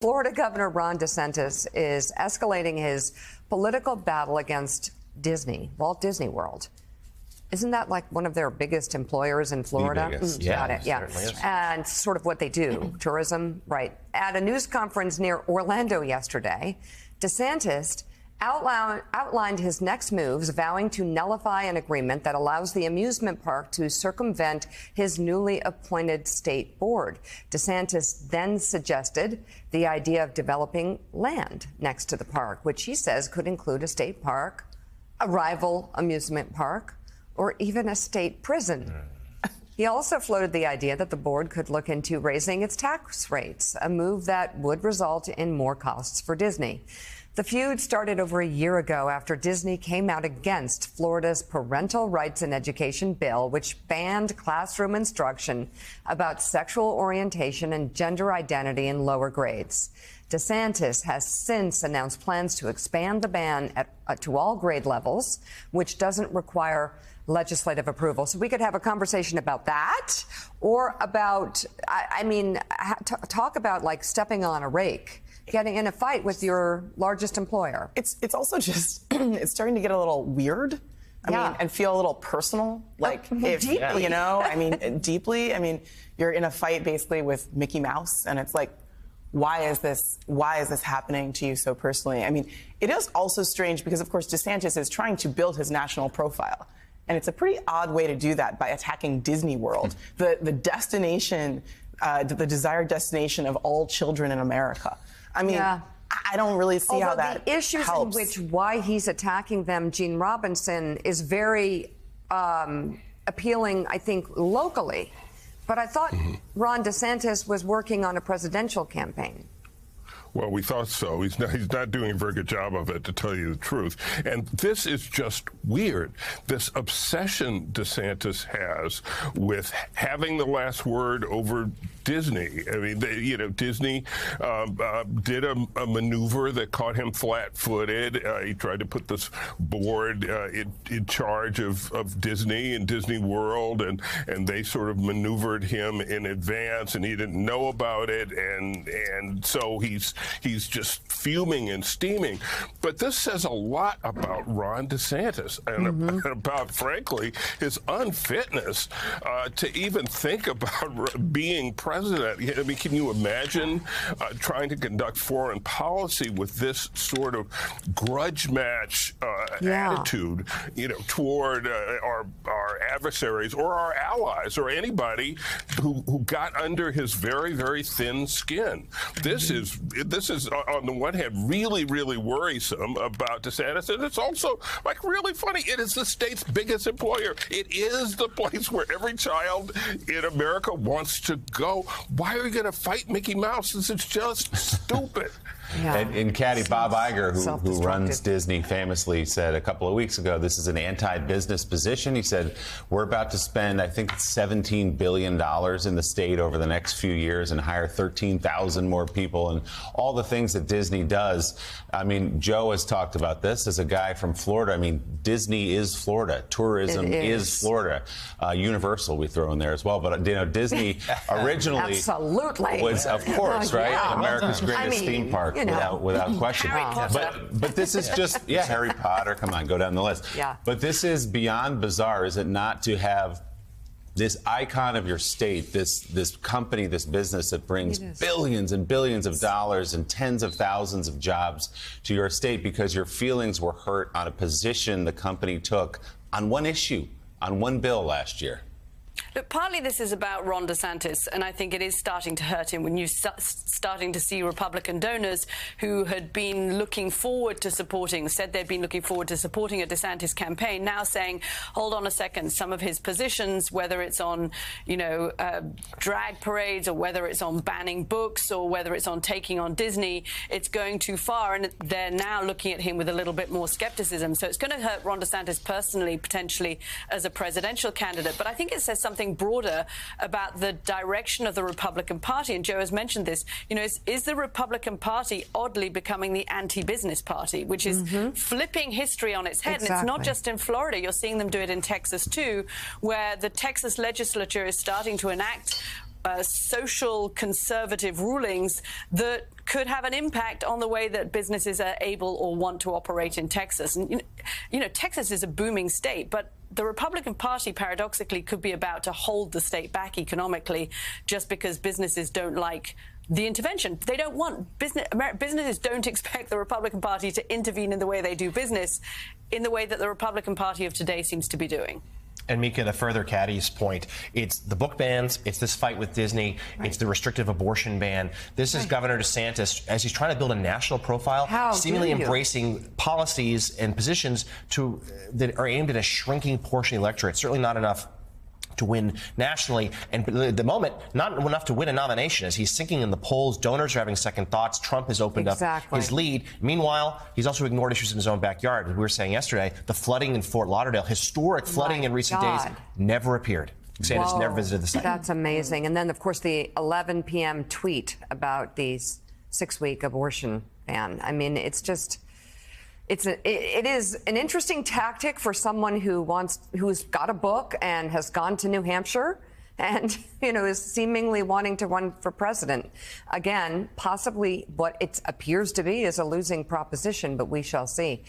Florida Governor Ron DeSantis is escalating his political battle against Disney, Walt Disney World. Isn't that like one of their biggest employers in Florida? Mm, Yeah, got it. Yeah. And sort of what they do, tourism, right. At a news conference near Orlando yesterday, DeSantis outlined, outlined his next moves, vowing to nullify an agreement that allows the amusement park to circumvent his newly appointed state board. DeSantis then suggested the idea of developing land next to the park, which he says could include a state park, a rival amusement park, or even a state prison. Hmm. He also floated the idea that the board could look into raising its tax rates, a move that would result in more costs for Disney. The feud started over a year ago after Disney came out against Florida's Parental Rights in Education bill, which banned classroom instruction about sexual orientation and gender identity in lower grades. DeSantis has since announced plans to expand the ban at, uh, to all grade levels, which doesn't require legislative approval. So we could have a conversation about that or about, I, I mean, talk about like stepping on a rake, getting in a fight with your largest employer. It's it's also just it's starting to get a little weird. I Yeah. mean, and feel a little personal. Like if deeply. you know, I mean, deeply. I mean, you're in a fight basically with Mickey Mouse, and it's like, why is this? Why is this happening to you so personally? I mean, it is also strange because, of course, DeSantis is trying to build his national profile. And it's a pretty odd way to do that by attacking Disney World, the, the destination, uh, the desired destination of all children in America. I mean, Yeah. I- don't really see Although how that the issues helps. in which why he's attacking them, Gene Robinson, is very um, appealing, I think, locally. But I thought Mm-hmm. Ron DeSantis was working on a presidential campaign. Well, we thought so. He's not, he's not doing a very good job of it, to tell you the truth. And this is just weird. This obsession DeSantis has with having the last word over Disney. I mean, they, you know, Disney um, uh, did a, a maneuver that caught him flat-footed. Uh, he tried to put this board uh, in, in charge of, of Disney and Disney World, and and they sort of maneuvered him in advance, and he didn't know about it, and and so he's he's just fuming and steaming. But this says a lot about Ron DeSantis and ab- about, frankly, his unfitness uh, to even think about being president. I mean, can you imagine uh, trying to conduct foreign policy with this sort of grudge match uh, Yeah. attitude, you know, toward uh, our our adversaries or our allies or anybody who, who got under his very very thin skin? This is this is uh, on the one hand really really worrisome about DeSantis, and it's also like really funny. It is the state's biggest employer. It is the place where every child in America wants to go. Why are you going to fight Mickey Mouse? This is just stupid. Yeah. And, and Katty Bob Iger, who, who runs Disney, famously said a couple of weeks ago, this is an anti-business position. He said, we're about to spend, I think, $17 billion in the state over the next few years and hire 13,000 more people and all the things that Disney does. I mean, Joe has talked about this as a guy from Florida. I mean, Disney is Florida. Tourism is. is. Florida. Uh, Universal we throw in there as well. But, you know, Disney originally Absolutely. was, of course, Oh, right? yeah. America's greatest I mean, theme park you know. without without question. But but this is just yeah, Harry Potter. Come on, go down the list. Yeah. But this is beyond bizarre, is it not, to have this icon of your state, this this company, this business that brings billions and billions of dollars and tens of thousands of jobs to your state because your feelings were hurt on a position the company took on one issue, on one bill last year. Look, partly this is about Ron DeSantis, and I think it is starting to hurt him when you're st- starting to see Republican donors who had been looking forward to supporting, said they'd been looking forward to supporting a DeSantis campaign, now saying, hold on a second, some of his positions, whether it's on, you know, uh, drag parades or whether it's on banning books or whether it's on taking on Disney, it's going too far, and they're now looking at him with a little bit more skepticism. So it's going to hurt Ron DeSantis personally, potentially, as a presidential candidate. But I think it says something broader about the direction of the Republican Party. And Joe has mentioned this. You know, is, is the Republican Party oddly becoming the anti-business party, which is flipping history on its head? And it's not just in Florida. You're seeing them do it in Texas too, where the Texas legislature is starting to enact uh, social conservative rulings that could have an impact on the way that businesses are able or want to operate in Texas. And, you know, Texas is a booming state, but the Republican Party, paradoxically, could be about to hold the state back economically just because businesses don't like the intervention. They don't want business. Businesses don't expect the Republican Party to intervene in the way they do business, in the way that the Republican Party of today seems to be doing. And Mika, to further Katty's point, it's the book bans, it's this fight with Disney, right. it's the restrictive abortion ban. This is right. Governor DeSantis as he's trying to build a national profile, How seemingly embracing policies and positions to that are aimed at a shrinking portion of the electorate. Certainly not enough to win nationally. And at the moment, not enough to win a nomination as he's sinking in the polls. Donors are having second thoughts. Trump has opened exactly. up his lead. Meanwhile, he's also ignored issues in his own backyard. As we were saying yesterday, the flooding in Fort Lauderdale, historic flooding My in recent God. days, never appeared. Sanders never visited the site. That's amazing. And then, of course, the 11 p.m. tweet about the six week abortion ban. I mean, it's just it's a, it, is an interesting tactic for someone who wants who's got a book and has gone to New Hampshire and you know is seemingly wanting to run for president. Again possibly what it appears to be is a losing proposition but we shall see